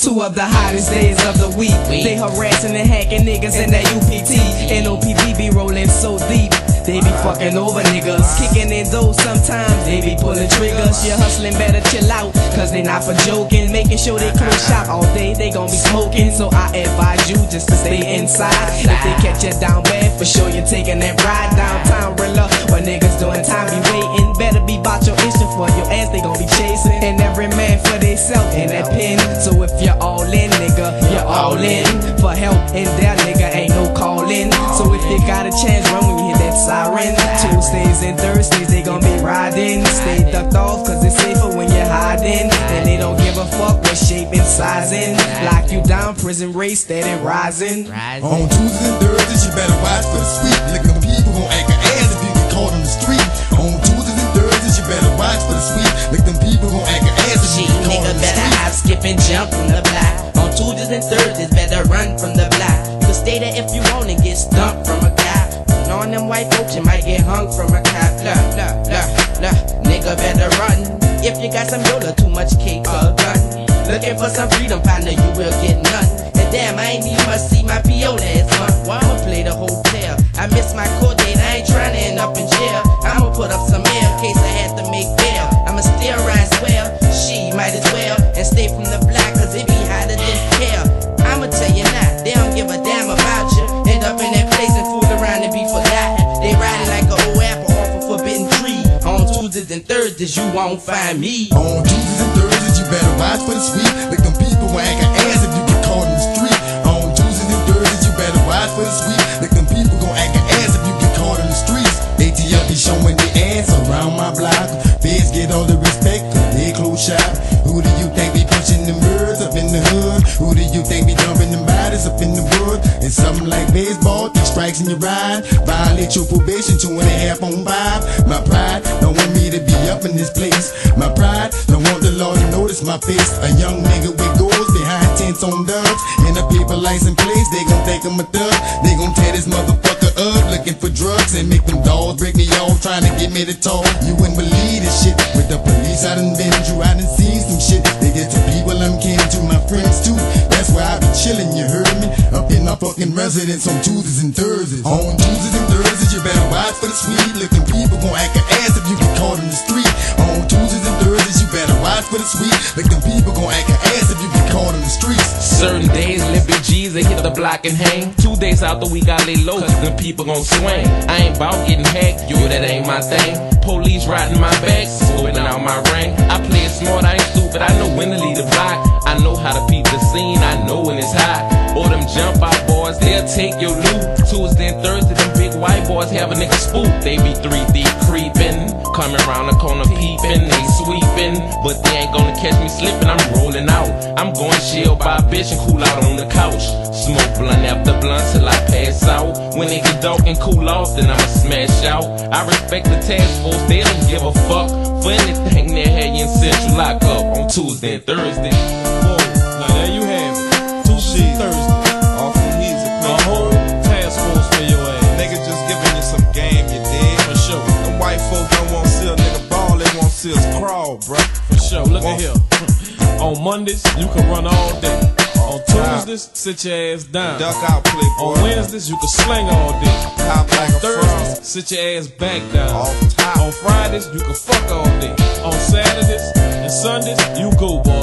Two of the hottest days of the week. They harassing and hacking niggas in that UPT. NOPD be rolling so deep. They be fucking over niggas. Kicking in dough sometimes. They be pulling triggers. You hustling better chill out. Cause they not for joking. Making sure they close shop all day. They gon' be smoking. So I advise you just to stay inside. If they catch you down bad, for sure you're taking that ride downtown. Rilla. When niggas doing time be waiting. Be bout your issue for your ass. They gon' be chasing. And every man for theyself in that pen. So if you're all in, nigga, you're all in. For help in there, nigga, ain't no calling. So if you got a chance, run when you hear that siren. Tuesdays and Thursdays, they gon' be riding. Stay ducked off, cause it's safer when you're hiding. And they don't give a fuck what shape and sizing. Lock you down, prison rate steady rising. On Tuesdays and Thursdays, you better watch for the sweet. Look, and jump from the block. On Tuesdays and Thursdays, better run from the block. You can stay there if you want and get stumped from a cop. Knowing them white folks, you might get hung from a cop. Look, look, look, look, nigga better run. If you got some yola, too much cake or gun. Looking for some freedom, partner, you will get none. And damn, I ain't even see my PO last month. Well, I'ma play the hotel. I miss my court date, I ain't tryna end up in Thursdays, you won't find me. On Tuesdays and Thursdays, you better watch for the sweet. Look, them people act an ass if you get caught in the street. On Tuesdays and Thursdays, you better watch for the sweet. Look, them people gon' act an ass if you get caught in the streets. ATL be showing their ass around my block. Feds get all the respect, cause they close shop. Who do you think be pushing them birds up in the hood? Who do you think be dumping them bodies up in the Something like baseball, strikes and you ride. Violate your probation, two and a half on five. My pride don't want me to be up in this place. My pride don't want the law to notice my face. A young nigga with goals behind tents on dubs. And a paper license place, they gon' think I'm a thug. They gon' tear this motherfucker up, looking for drugs and make them dogs break me off, trying to get me to talk. You wouldn't believe this shit. With the police, I done been through, I done seen some shit. They get to people I'm kin to, my friends too. That's why I be chillin', you heard me? Up in my fucking residence on Tuesdays and Thursdays. On Tuesdays and Thursdays, you better watch for the sweet. Looking people gon' act an ass if you get caught in the street. On Tuesdays and Thursdays, you better watch for the sweet. Looking people gon' act an ass if you get caught in the streets. Certain days, limpy G's, they hit the block and hang. Two days out the week, I lay low, cause them people gon' swing. I ain't bout getting hacked, yo, that ain't my thing. Police riding my back, scoping out my ring. I play it smart, I ain't stupid, I know when to leave the block. I know how to peep the scene, I know when it's hot. Or them jump out boys, they'll take your loot. Tuesday and Thursday, them big white boys have a nigga spook. They be three deep creeping, coming round the corner peeping, they sweeping. But they ain't gonna catch me slipping, I'm rolling out. I'm going chill by a bitch and cool out on the couch. Smoke blunt after blunt till I pass out. When it get dark and cool off, then I'ma smash out. I respect the task force, they don't give a fuck. For anything they had you in central lock up on Tuesday and Thursday. Ball, they want to see us crawl, bruh. For sure. Look at here. On Mondays, you can run all day. On oh, Tuesdays, sit your ass down. Duck out, playboy. On Wednesdays, you can sling all day. Hop like a Thursdays, frog. sit your ass back down. On Fridays, you can fuck all day. On Saturdays and Sundays, you go, boy.